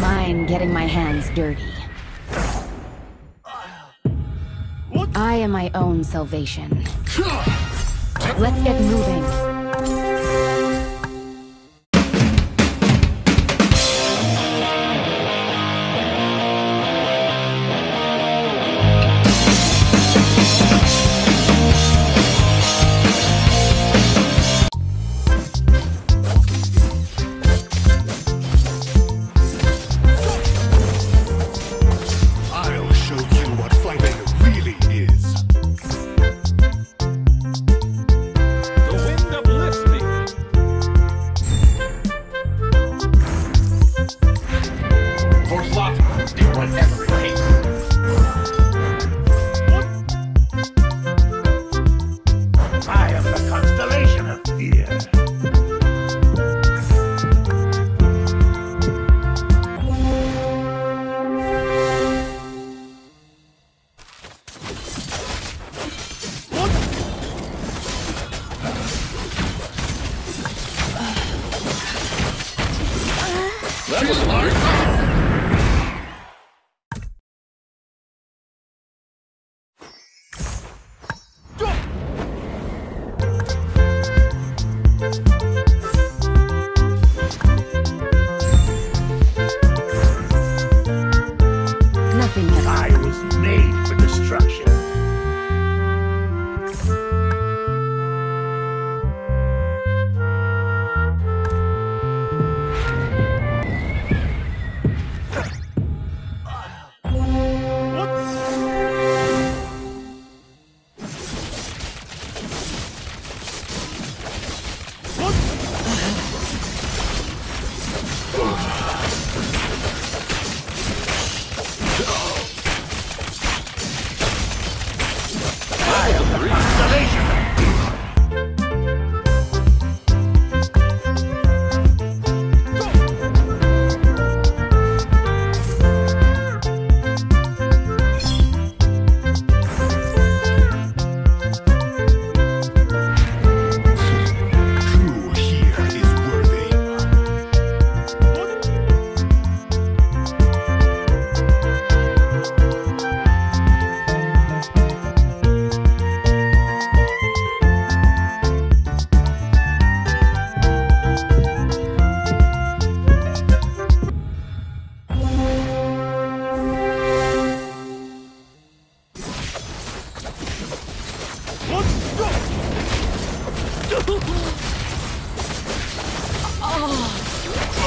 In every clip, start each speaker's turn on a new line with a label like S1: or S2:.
S1: mind getting my hands dirty. I am my own salvation. Let's get moving.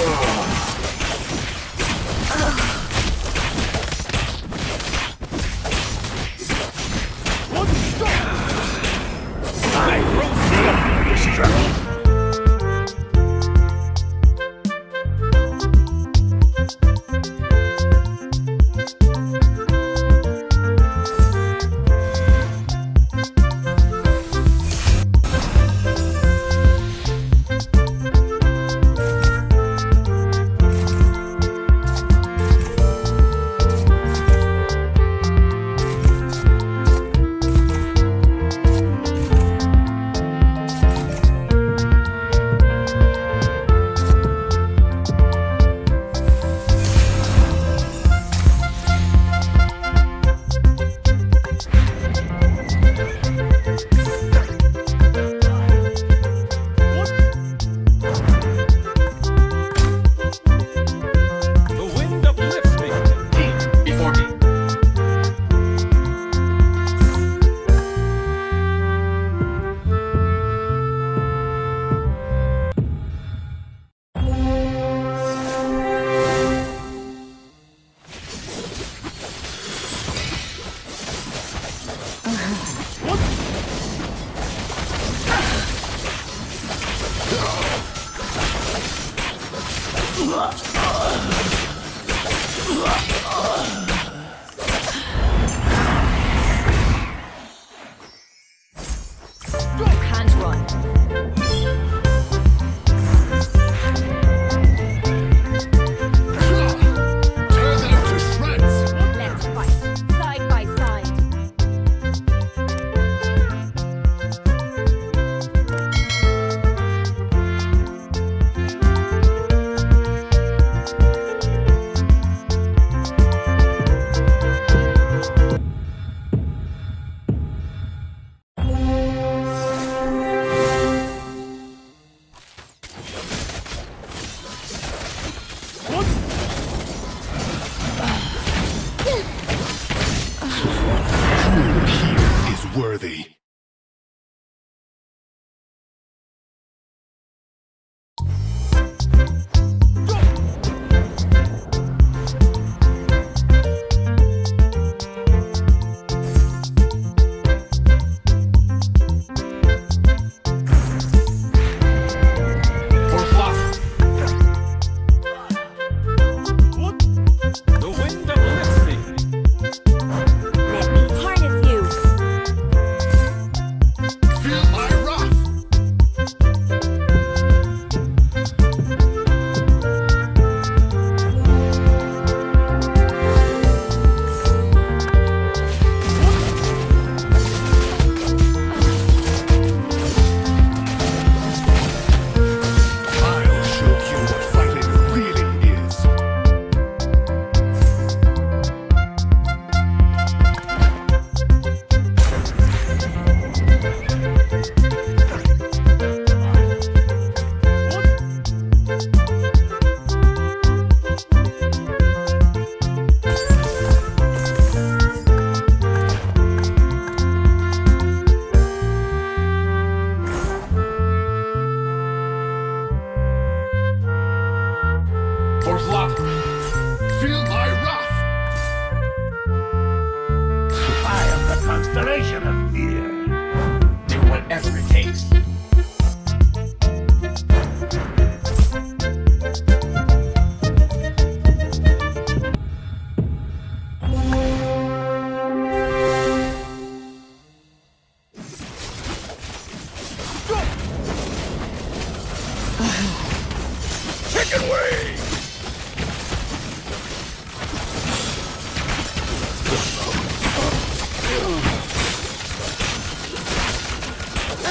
S2: Oh! 呃呃呃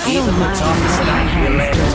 S2: Even
S3: the
S2: toughest night you.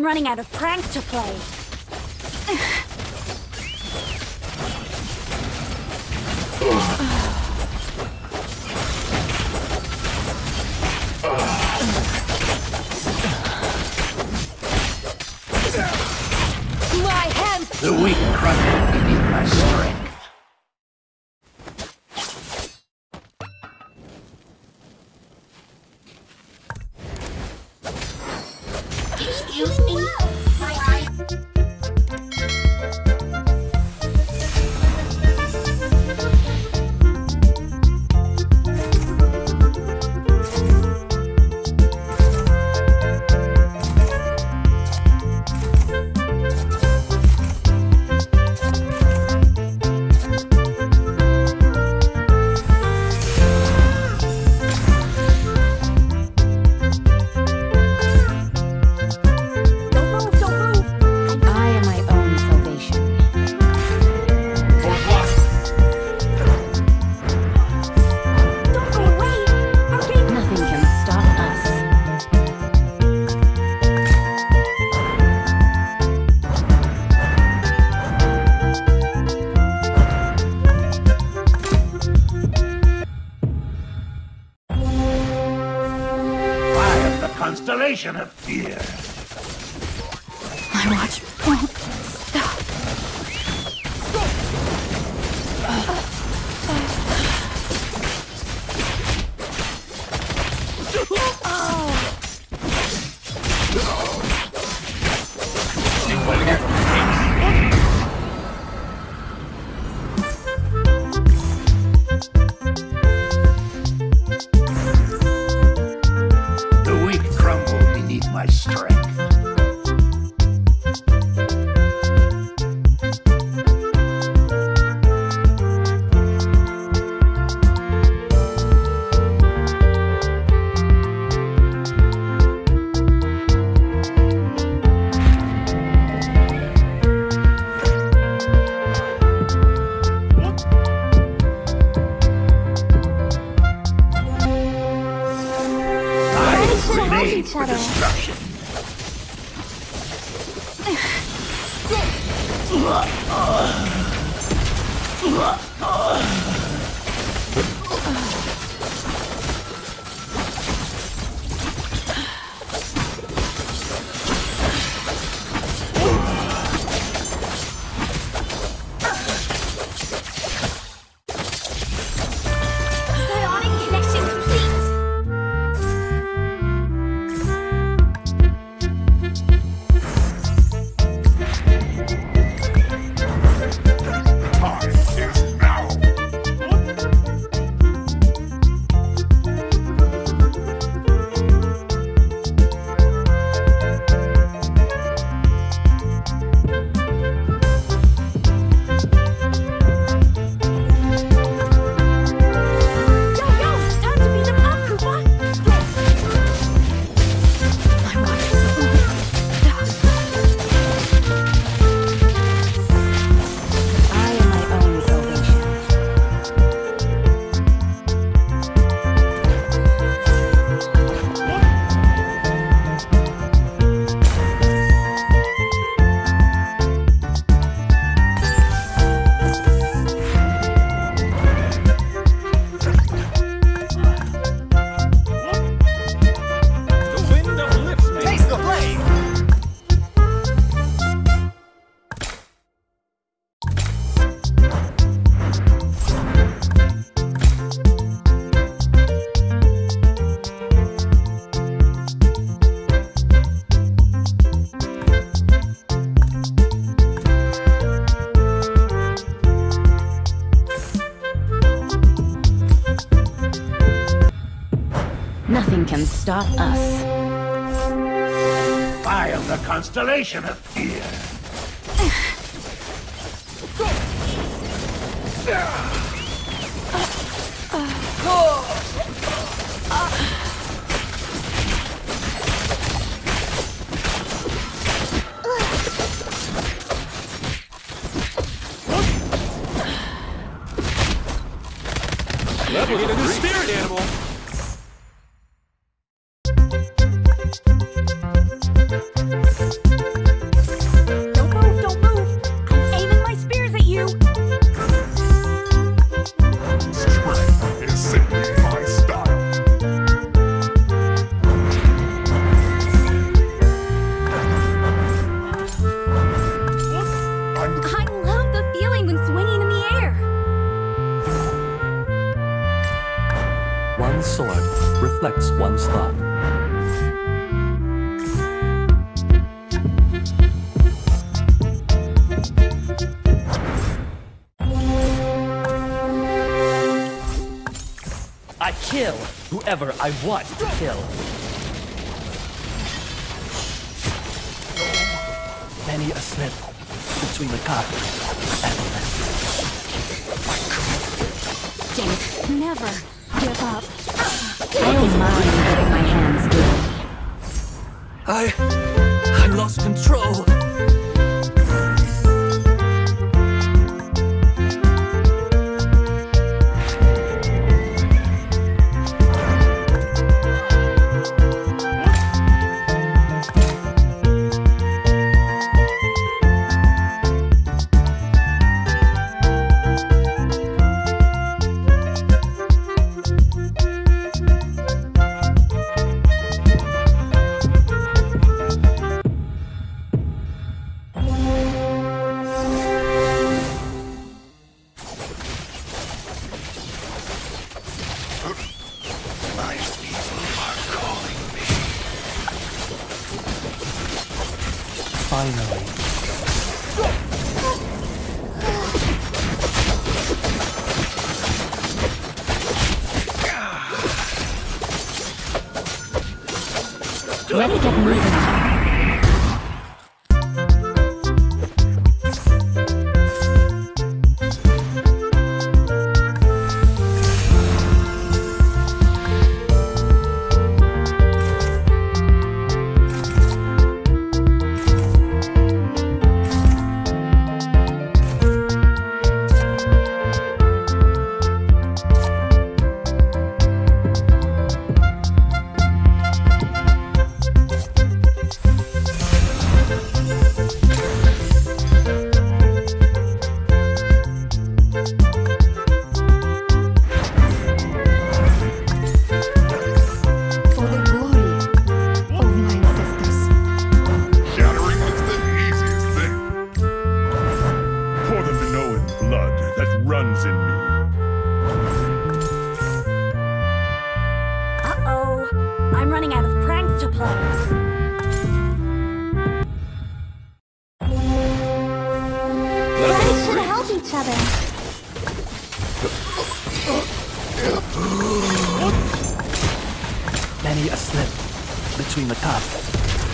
S2: I'm running out of pranks to play. My hands!
S4: The weak crumble beneath my strength. constellation of fear.
S2: My watch
S4: Nothing can stop us.
S2: I am the constellation of fear.
S5: Uh, uh, uh.
S1: I
S6: want to kill. Many a slip between the cup. and the left.
S1: Jake, never give up.
S4: I don't mind getting my hands dirty.
S6: I... I lost control.
S1: Seven.
S6: Many a slip between the cup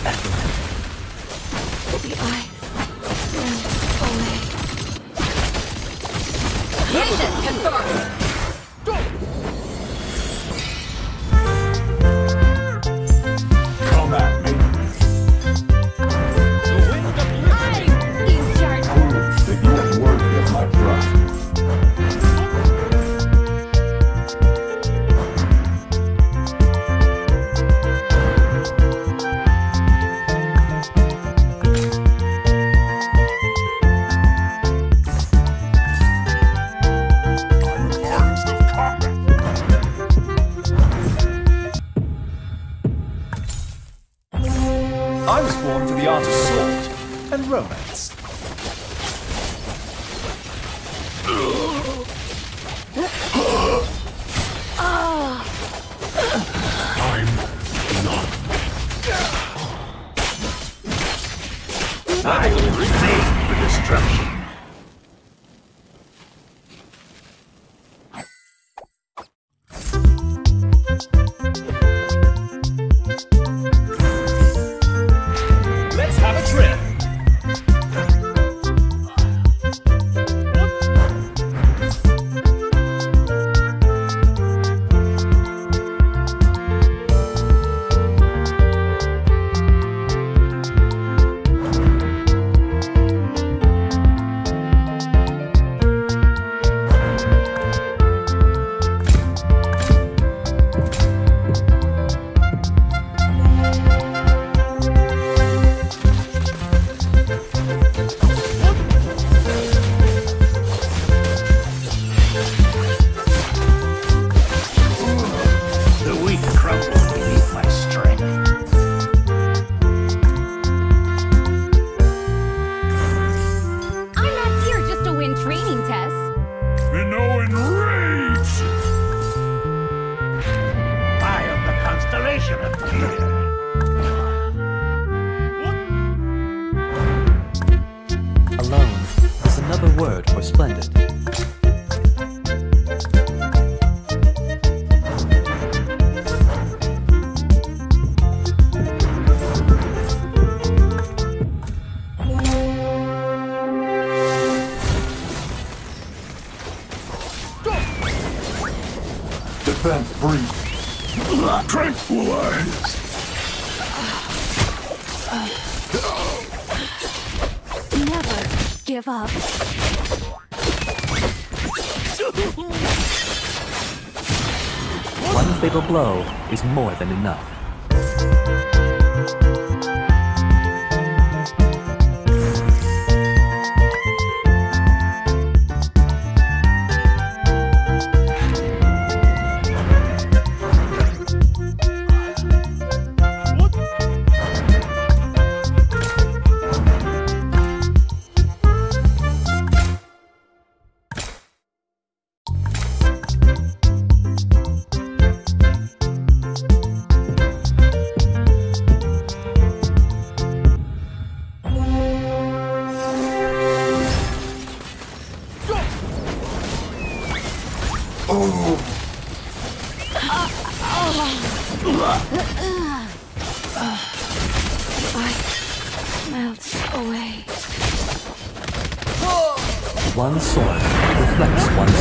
S6: and the lip.
S1: The eye run away.
S7: Patient
S3: confirmed. give up.
S8: One fatal blow is more than enough. reflects one.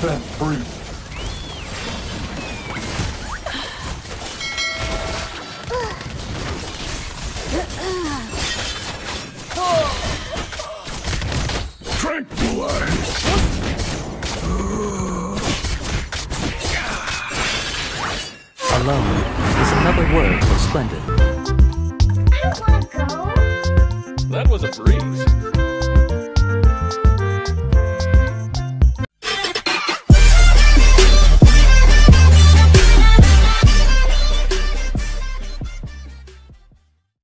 S6: that brute.